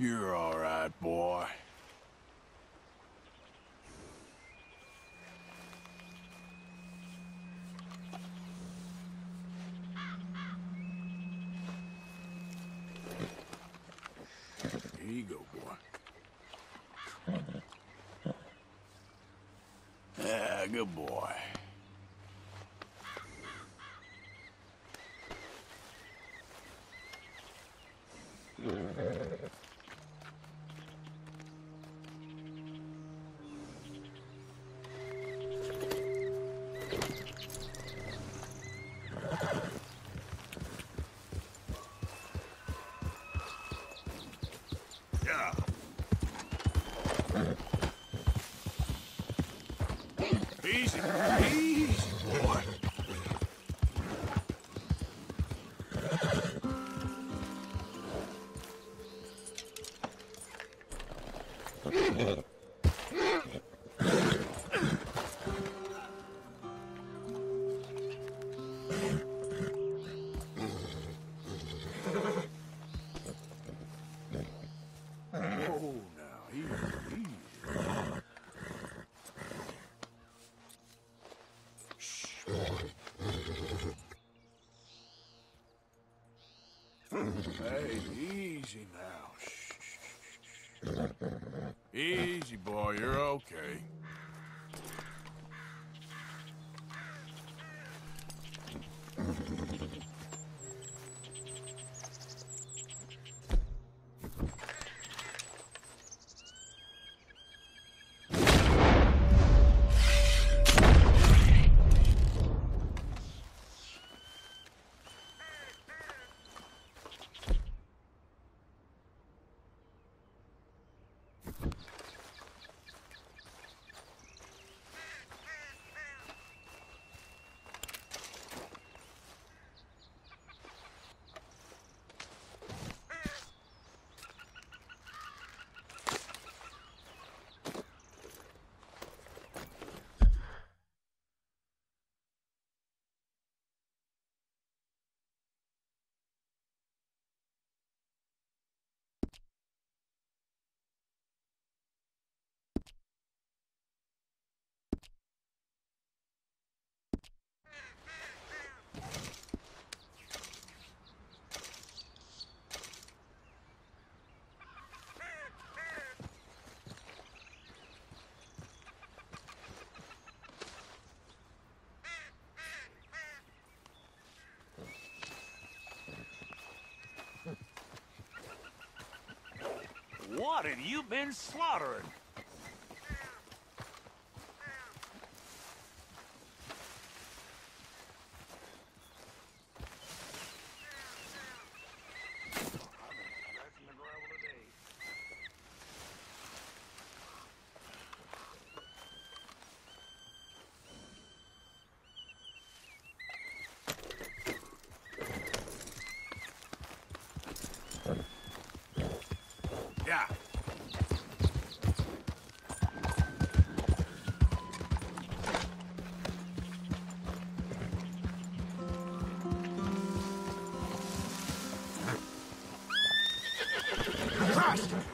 You're all right, boy. Here you go, boy. Yeah, good boy. Easy, easy, Hey, easy now. Shh. Easy, boy. You're okay. What have been slaughtering?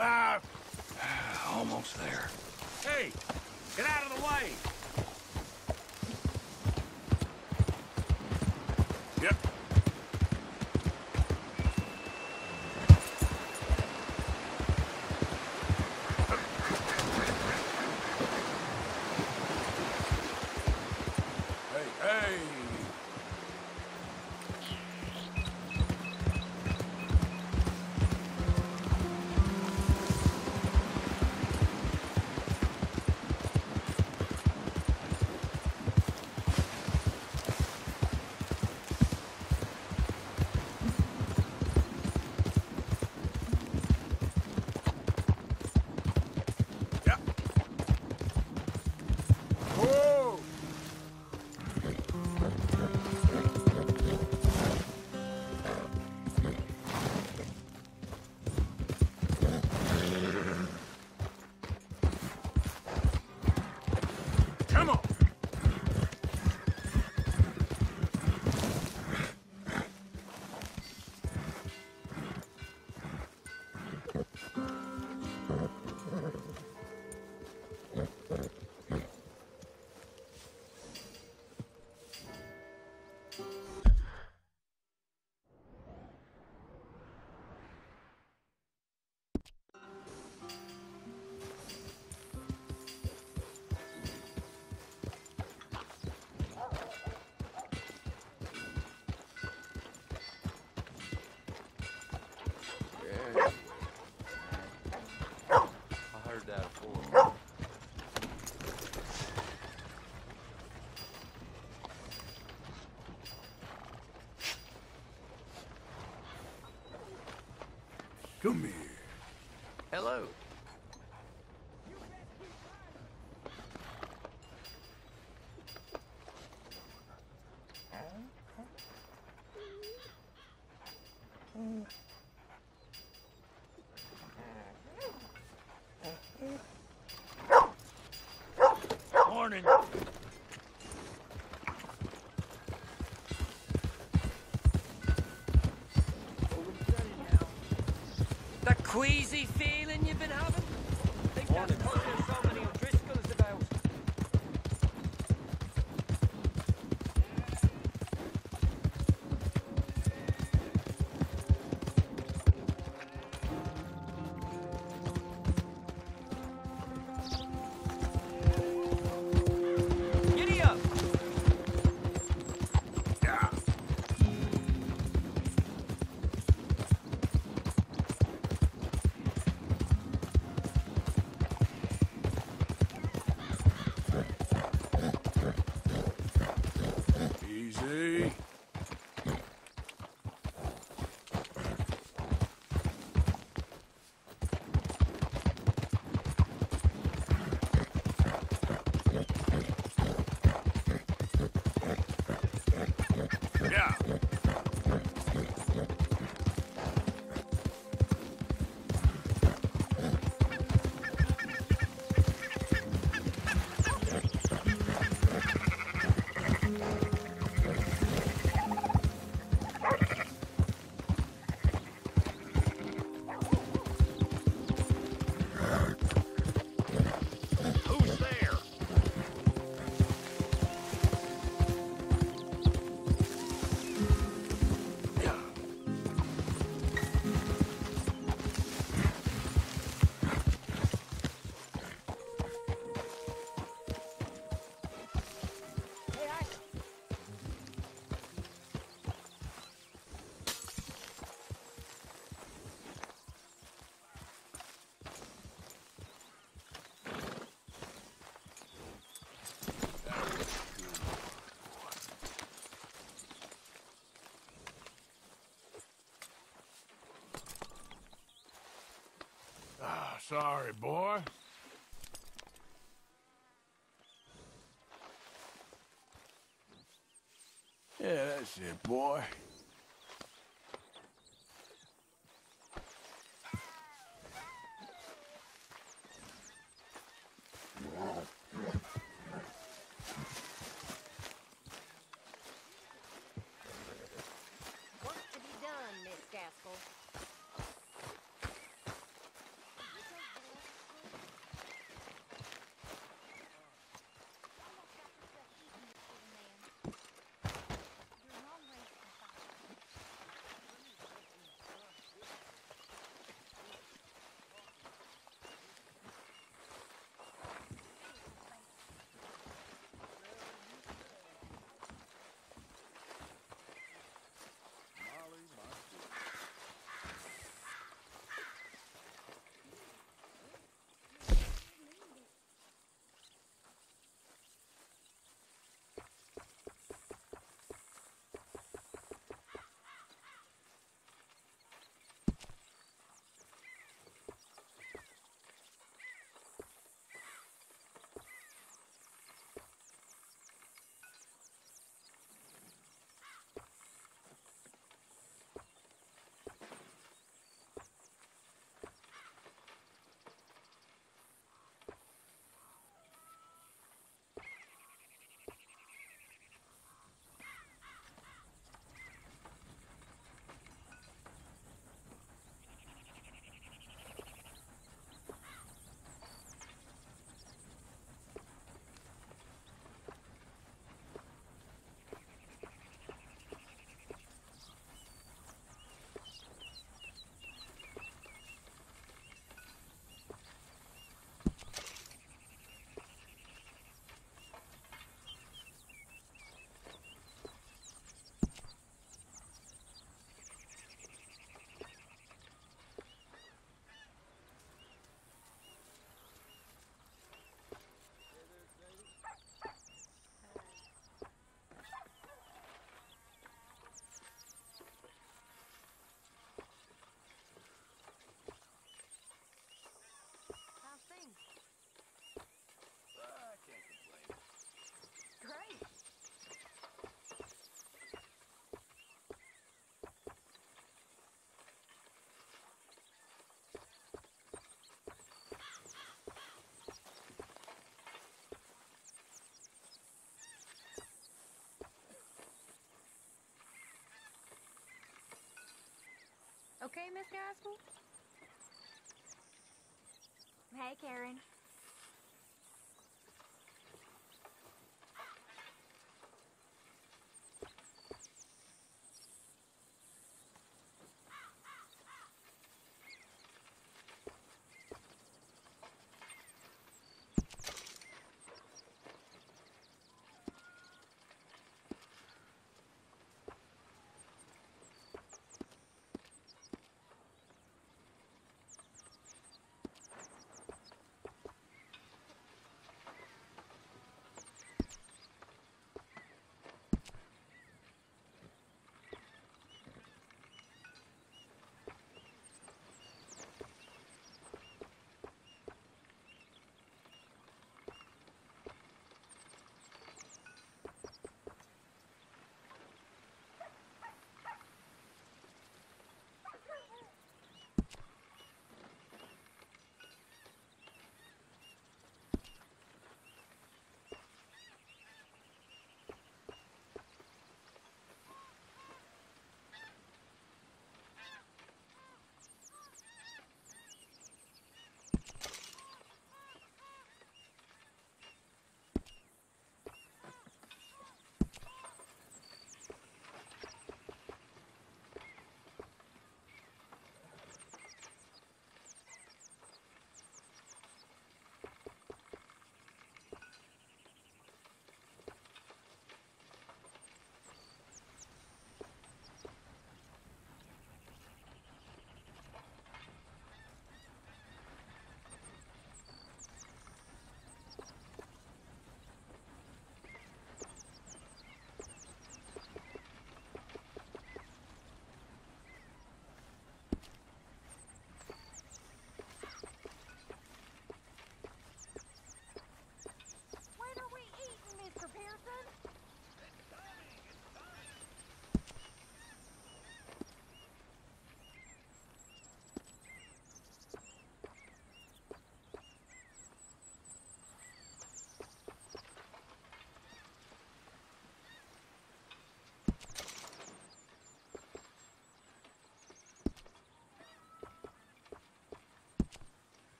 Ah, Almost there. Hey, get out of the way! Come here. Hello. Morning. Queasy feeling you've been having? Sorry, boy. Yeah, that's it, boy. Okay, Miss Gaskill? Hey, Karen.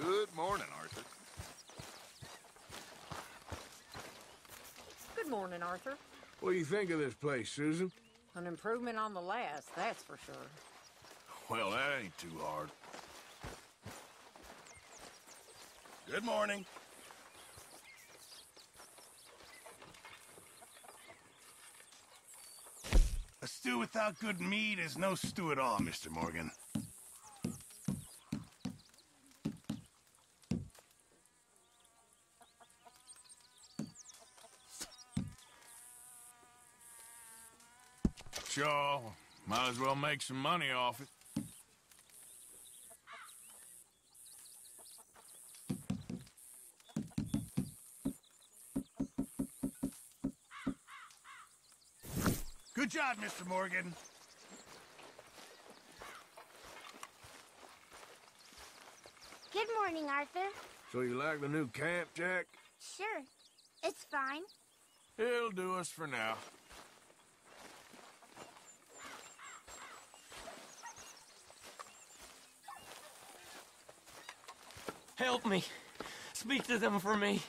Good morning, Arthur. Good morning, Arthur. What do you think of this place, Susan? An improvement on the last, that's for sure. Well, that ain't too hard. Good morning. A stew without good meat is no stew at all, Mr. Morgan. As well make some money off it. Good job, Mr. Morgan. Good morning, Arthur. So you like the new camp, Jack? Sure. It's fine. It'll do us for now. Help me. Speak to them for me.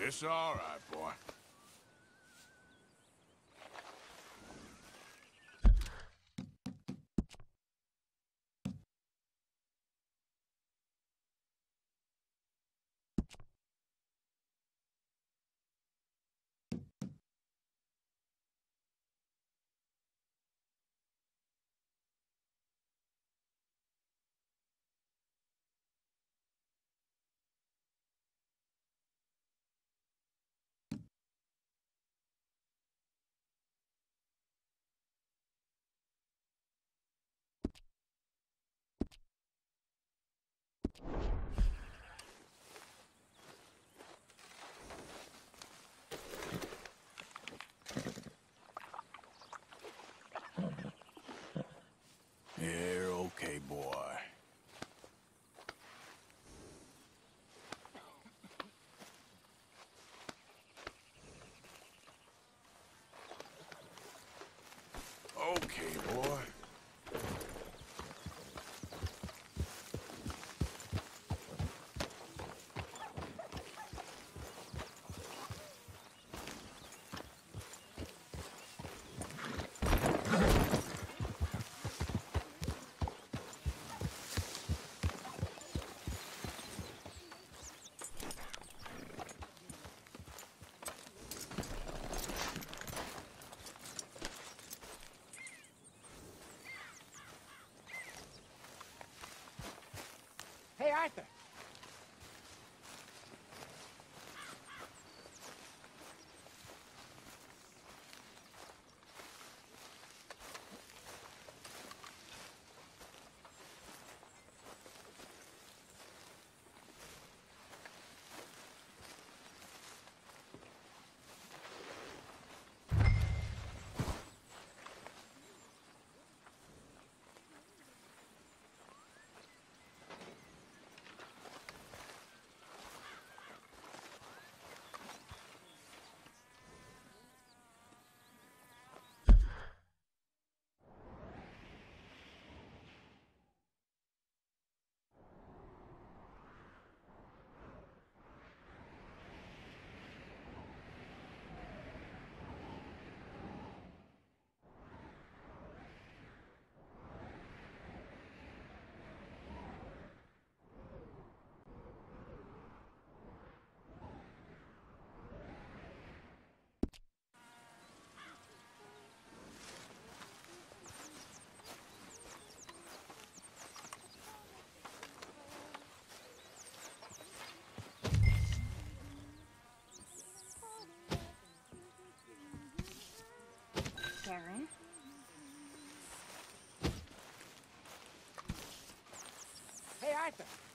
It's all right, boy. You're okay, boy. Okay, boy. Hey, Arthur. right back.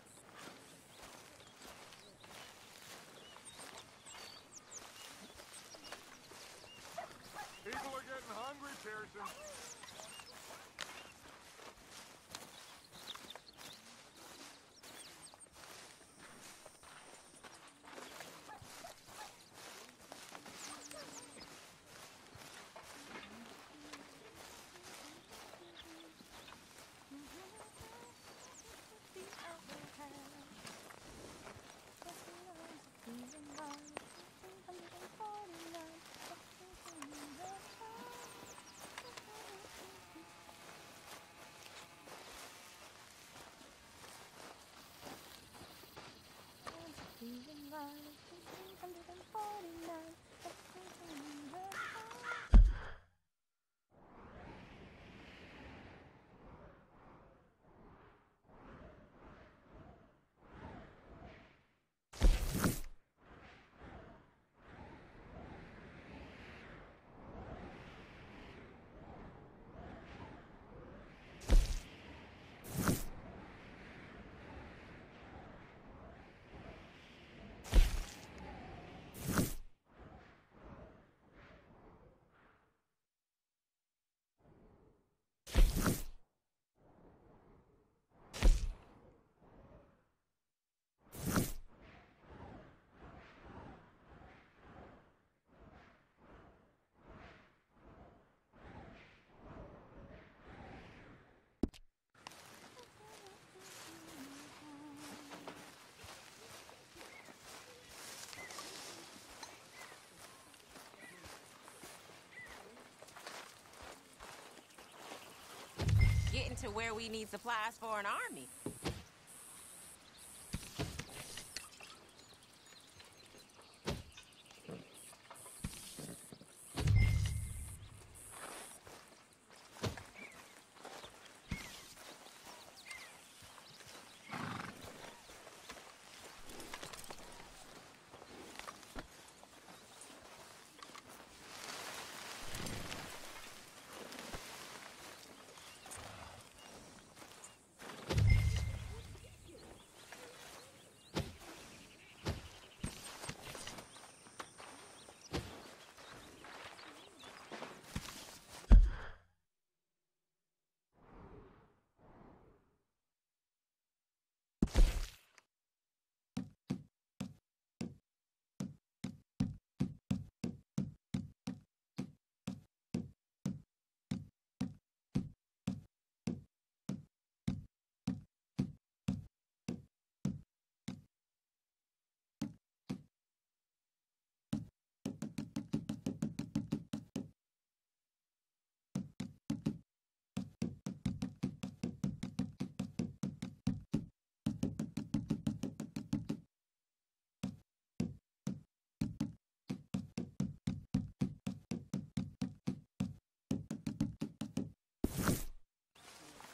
Getting to where we need supplies for an army.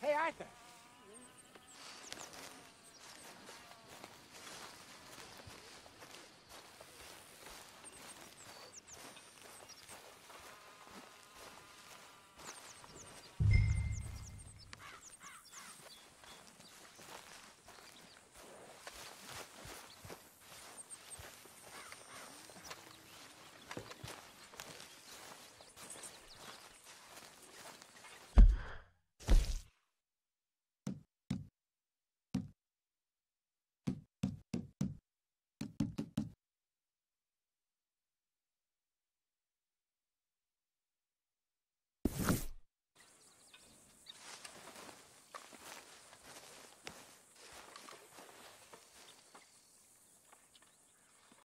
Hey, Arthur,